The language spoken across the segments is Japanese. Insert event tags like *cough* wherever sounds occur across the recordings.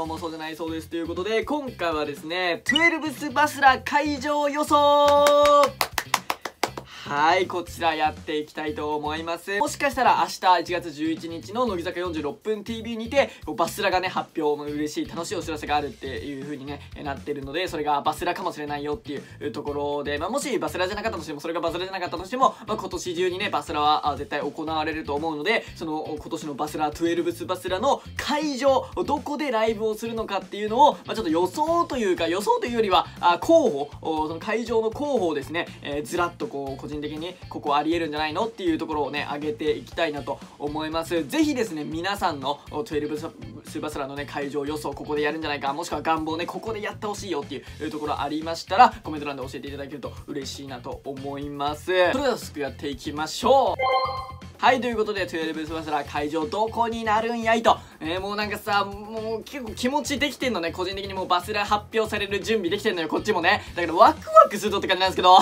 どうもそうじゃないそうですということで今回はですね12スバスラ会場予想。はいこちらやっていきたいと思います。もしかしたら明日1月11日の乃木坂46分 TV にてバスラがね発表も嬉しい楽しいお知らせがあるっていう風にねなってるのでそれがバスラかもしれないよっていうところで、まあ、もしバスラじゃなかったとしてもそれがバスラじゃなかったとしても、まあ、今年中にねバスラは絶対行われると思うのでその今年のバスラ12スバスラの会場どこでライブをするのかっていうのを、まあ、ちょっと予想というか予想というよりはあ候補その会場の候補をですね、えー、ずらっとこう個人的にここありえるんじゃないのっていうところをね上げていきたいなと思いますぜひですね皆さんの12スーパースラのね会場予想ここでやるんじゃないかもしくは願望ねここでやってほしいよっていうところありましたらコメント欄で教えていただけると嬉しいなと思いますそれでは早速やっていきましょうはい、ということで、12スマスラ会場どこになるんやいと。えー、もうなんかさ、もう結構気持ちできてんのね。個人的にもうバスラ発表される準備できてんのよ、こっちもね。だからワクワクするとって感じなんですけど、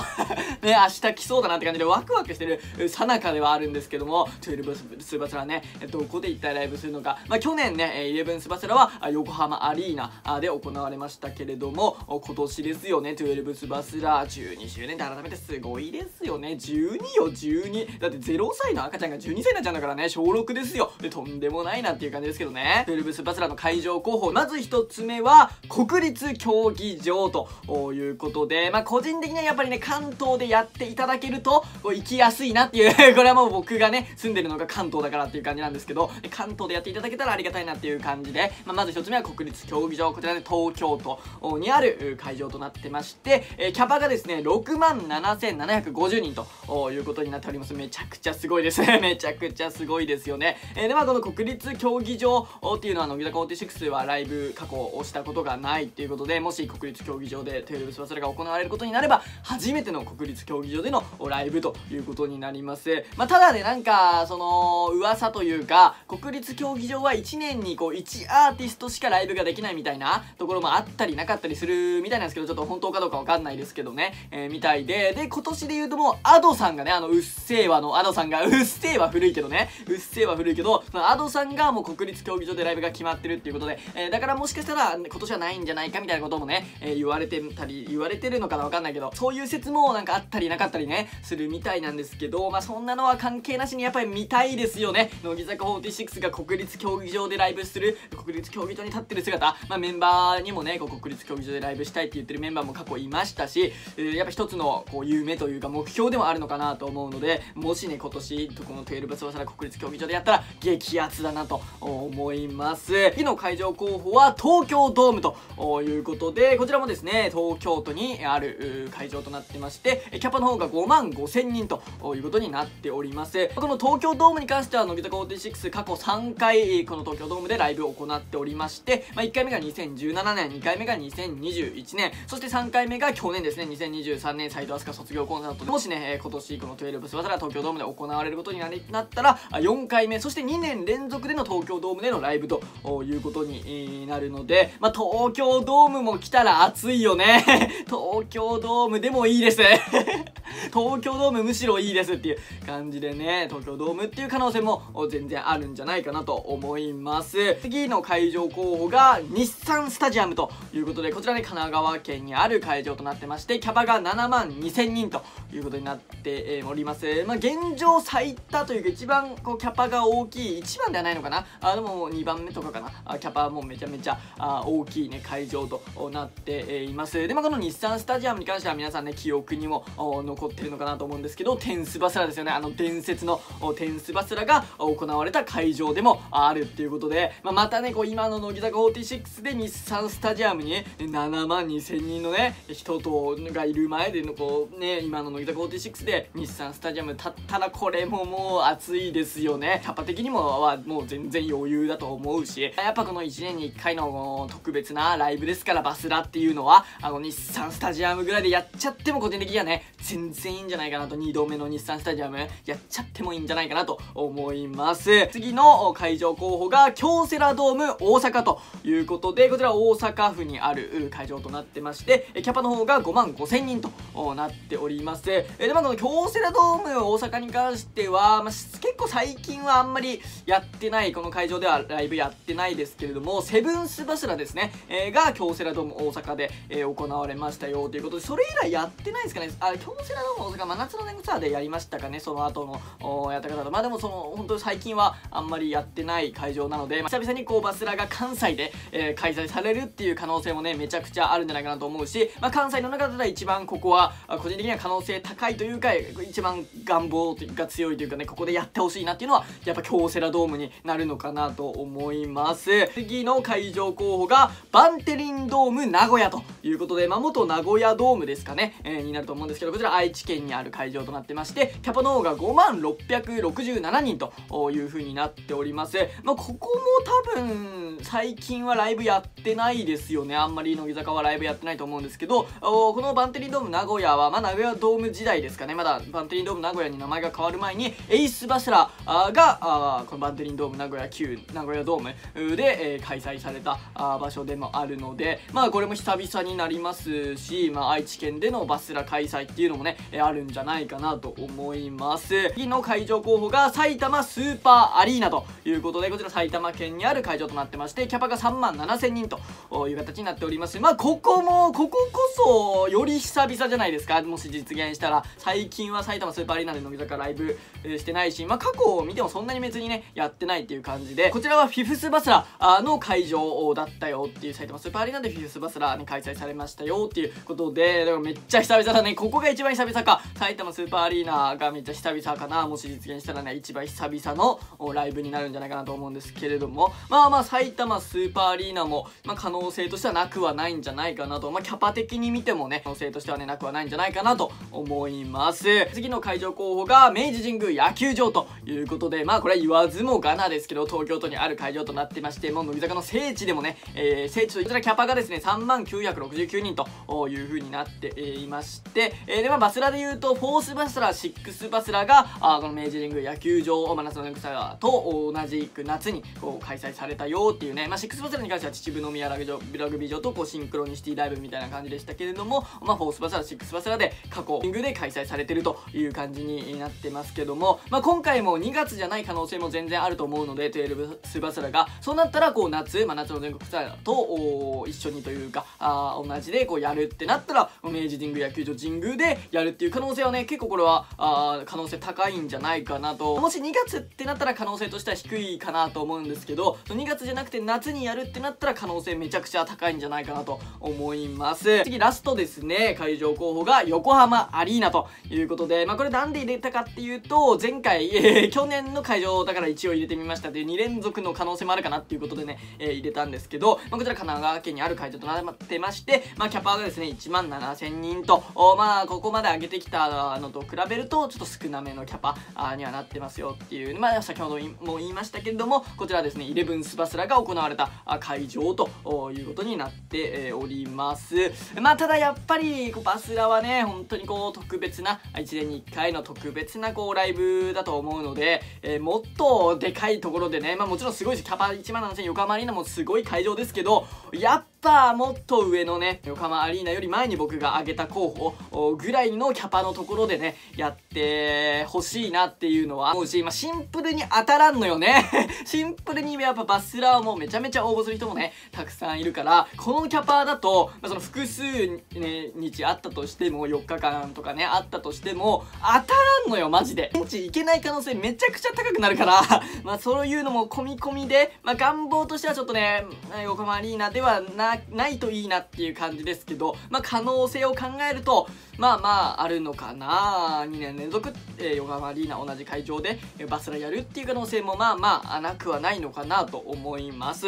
*laughs* ね、明日来そうだなって感じでワクワクしてるさなかではあるんですけども、12スバスラね、どこで一体ライブするのか。まあ去年ね、11スバスラは横浜アリーナで行われましたけれども、今年ですよね、12スバスラ12周年で改めてすごいですよね。12よ、12。だって0歳の赤ちゃんが12歳になっちゃうんだからね、小6ですよ。で、とんでもないなっていう感じですけどね。トゥルブスバスラの会場候補、まず一つ目は、国立競技場ということで、まあ、個人的にはやっぱりね、関東でやっていただけると、行きやすいなっていう *laughs* これはもう僕がね、住んでるのが関東だからっていう感じなんですけど、関東でやっていただけたらありがたいなっていう感じで、まあ、まず一つ目は国立競技場、こちらで東京都にある会場となってまして、えキャパがですね、6万7750人ということになっております。めちゃくちゃすごいです。*laughs* めちゃくちゃすごいですよね。えー、で、まあ、この国立競技場っていうのは、乃木坂46はライブ過去をしたことがないっていうことで、もし国立競技場でテレビスバスラが行われることになれば、初めての国立競技場でのライブということになります。まあ、ただね、なんか、その、噂というか、国立競技場は1年にこう、1アーティストしかライブができないみたいなところもあったりなかったりするみたいなんですけど、ちょっと本当かどうかわかんないですけどね、えー、みたいで、で、今年で言うともう、アドさんがね、あの、うっせぇわのアドさんが、うっせぇわ古いけどね、うっせぇは古いけど、その Ado さんがもう国立競技場でライブが決まってるっていうことで、えー、だからもしかしたら今年はないんじゃないかみたいなこともね、えー、言われてたり、言われてるのかなわかんないけど、そういう説もなんかあったりなかったりね、するみたいなんですけど、まあそんなのは関係なしにやっぱり見たいですよね。乃木坂46が国立競技場でライブする、国立競技場に立ってる姿、まあメンバーにもね、こう国立競技場でライブしたいって言ってるメンバーも過去いましたし、えー、やっぱ一つのこう夢というか目標でもあるのかなと思うので、もしね、今年、この12スバサラ国立競技場でやったら、激アツだなと思います次の会場候補は東京ドームということでこちらもですね東京都にある会場となってましてキャパの方が5万5千人ということになっております。この東京ドームに関しては乃木坂46過去3回この東京ドームでライブを行っておりまして、まあ、1回目が2017年2回目が2021年そして3回目が去年ですね2023年斎藤飛鳥卒業コンサートで。もしね今年この12スバサラ東京ドームで行われることになったら4回目そして2年連続での東京ドームでのライブということになるので、まあ、東京ドームも来たら暑いよね。*laughs* 東京ドームでもいいです。*laughs* 東京ドームむしろいいですっていう感じでね、東京ドームっていう可能性も全然あるんじゃないかなと思います。次の会場候補が日産スタジアムということで、こちらね、神奈川県にある会場となってまして、キャパが7万2000人ということになっております。まあ、現状最多というか一番こうキャパが大きい、1番ではないのかな？あ、でも2番目とかかな？あキャパもめちゃめちゃあ大きいね、会場となっています。で、まあ、この日産スタジアムに関しては皆さんね、記憶にも残ってるのかなと思うんですけどテンスバスラですよね。あの伝説のテンスバスラが行われた会場でもあるっていうことで、まあ、またねこう今の乃木坂46で日産スタジアムに7万2000人のね人とがいる前でのこうね今の乃木坂46で日産スタジアム立ったらこれももう熱いですよね。キャパ的にもはもう全然余裕だと思うしやっぱこの1年に1回の特別なライブですからバスラっていうのはあの日産スタジアムぐらいでやっちゃっても個人的にはね全然いいんじゃないかなと2度目の日産スタジアム。やっちゃってもいいんじゃないかなと思います。次の会場候補が京セラドーム大阪ということでこちら大阪府にある会場となってましてキャパの方が5万5千人となっております。でまあこの京セラドーム大阪に関しては、まあ、結構最近はあんまりやってないこの会場ではライブやってないですけれどもセブンスバスラですね、え、が京セラドーム大阪で、え、行われましたよということでそれ以来やってないですかね。あ京セラドーム大阪真夏の年ツアーでやりましたかねその後のやった方と。まあでもその本当に最近はあんまりやってない会場なので、まあ、久々にこうバスラが関西で、えー、開催されるっていう可能性もねめちゃくちゃあるんじゃないかなと思うし、まあ、関西の中だったら一番ここは個人的には可能性高いというか一番願望が強いというかねここでやってほしいなっていうのはやっぱ京セラドームになるのかなと思います。次の会場候補がバンテリンドーム名古屋ということで、まあ、元名古屋ドームですかね、えー、になると思うんですけどこちら愛知県にある会場となってましてキャパの方が5万667人という風になっております、まあ、ここも多分最近はライブやってないですよね。あんまり乃木坂はライブやってないと思うんですけどこのバンテリンドーム名古屋は、まあ、名古屋ドーム時代ですかね。まだバンテリンドーム名古屋に名前が変わる前にエイスバスラーがこのバンテリンドーム名古屋旧名古屋ドームで、開催された場所でもあるのでまあこれも久々になりますし、まあ、愛知県でのバスラ開催っていうのもねえあるんじゃないかなと思います。次の会場候補が埼玉スーパーアリーナということでこちら埼玉県にある会場となってましてキャパが3万7000人という形になっております。まあここもこここそより久々じゃないですか。もし実現したら最近は埼玉スーパーアリーナで乃木坂ライブしてないしまあ過去を見てもそんなに別にねやってないっていう感じでこちらはフィフスバスラの会場だったよっていう埼玉スーパーアリーナでフィフスバスラに開催されましたよっていうことでだからめっちゃ久々だね。こここが一番久々か。埼玉スーパーアリーナがめっちゃ久々かな。もし実現したらね一番久々のライブになるんじゃないかなと思うんですけれども。まあまあ埼玉スーパーアリーナも、まあ、可能性としてはなくはないんじゃないかなと。まあキャパ的に見てもね可能性としてはねなくはないんじゃないかなと思います。次の会場候補が明治神宮野球場ということでまあこれは言わずもがなですけど東京都にある会場となってましてもう乃木坂の聖地でもね、えー、聖地とこちらキャパがですね3万969人という風になっていまして、えー、でまあバスラで言うと fourth バスラ6バスラがあこの明治神宮野球場真夏の年草と同じく夏にこう開催されたよっていうね、まあ、6バスラに関しては秩父宮ラグラグビー場とこうシンクロニシティライブみたいな感じでしたけれども、まあ、 fourth バスラ6バスラで過去リングで開催されてるという感じになってますけども、まあ、今回も2月じゃない可能性も全然あると思うので12スバスラがそうなったらこう夏、まあ、夏の全国ツアーと一緒にというかあ同じでこうやるってなったら明治神宮野球場神宮でやるっていう可能性はね結構これはあ可能性高いんじゃないかなと。もし2月ってなったら可能性としては低いかなと思うんですけど2月じゃなくて夏にやるってなったら可能性めちゃくちゃ高いんじゃないかなと思います。次ラストですね会場候補が横浜アリーナということでまあこれなんで入れたかっていうと前回、えー、去年の会場だから一応入れてみましたで2連続の可能性もあるかなっていうことでね、えー、入れたんですけど、まあ、こちら神奈川県にある会場となってましてまあキャパがですね1万7000人とまあここまで上げてきたのと比べるとちょっと少なめのキャパにはなってますよっていうまあ先ほども言いましたけれどもこちらですねイレブンスバスラが行われた会場ということになっております。まあただやっぱりこうバスラはね本当にこう特別な1年に1回の特別なこうライブだと思うので、えー、もっとでかいところでねまあもちろんすごいですキャパ1万7000横浜アリーナもすごい会場ですけどやっぱもっと上のね横浜アリーナより前に僕が挙げた候補ぐらいのキャパのところでねやってほしいなっていうのは思うし、まあ、シンプルに当たらんのよね。*laughs* シンプルにやっぱバスラーもめちゃめちゃ応募する人もねたくさんいるからこのキャパだと、まあ、その複数、ね、日あったとしても4日間とかねあったとしても当たらんのよマジで。現地行けない可能性めちゃくちゃ高くなるから。*laughs* まあそういうのも込み込みで、まあ、願望としてはちょっとね横浜アリーナではないないといいなっていう感じですけど、まあ、可能性を考えるとまあまああるのかな。2年連続、えー、横浜アリーナ同じ会場でバスラやるっていう可能性もまあまあなくはないのかなと思います。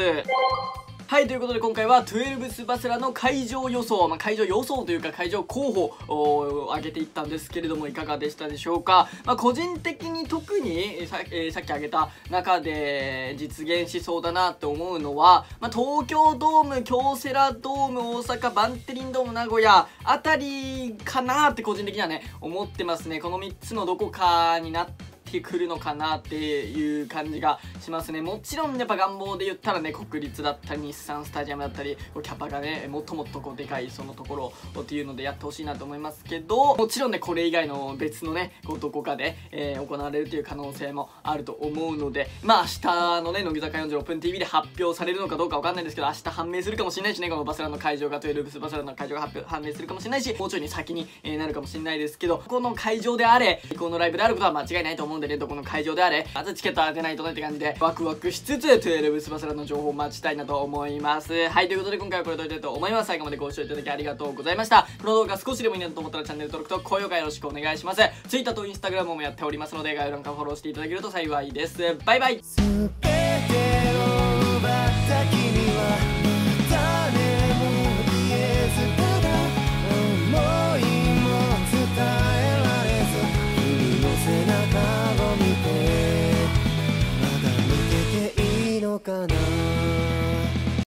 はいということで今回は12スバスラの会場予想、まあ、会場予想というか会場候補を上げていったんですけれどもいかがでしたでしょうか、まあ、個人的に特にさ,、えー、さっき挙げた中で実現しそうだなと思うのは、まあ、東京ドーム京セラドーム大阪バンテリンドーム名古屋あたりかなって個人的にはね思ってますね。この3つのどこかになってってくるのかなっていう感じがしますね。もちろんやっぱ願望で言ったらね国立だったり日産スタジアムだったりキャパがねもっともっとこうでかいそのところっていうのでやってほしいなと思いますけどもちろんねこれ以外の別のねこうどこかで、えー、行われるという可能性もあると思うのでまあ明日のね乃木坂46分 TV で発表されるのかどうかわかんないですけど明日判明するかもしれないしねこのバスラの会場が12ブスバスラの会場が発表判明するかもしれないしもうちょいに先に、えー、なるかもしれないですけどこの会場であれこのライブであることは間違いないと思うんでねどこの会場であれ。まずチケット当てないとねって感じでワクワクしつつ12スバスラの情報を待ちたいなと思います。はいということで今回はこれで終わりたいと思います。最後までご視聴いただきありがとうございました。この動画少しでもいいなと思ったらチャンネル登録と高評価よろしくお願いします。Twitter と Instagram もやっておりますので概要欄からフォローしていただけると幸いです。バイバイ。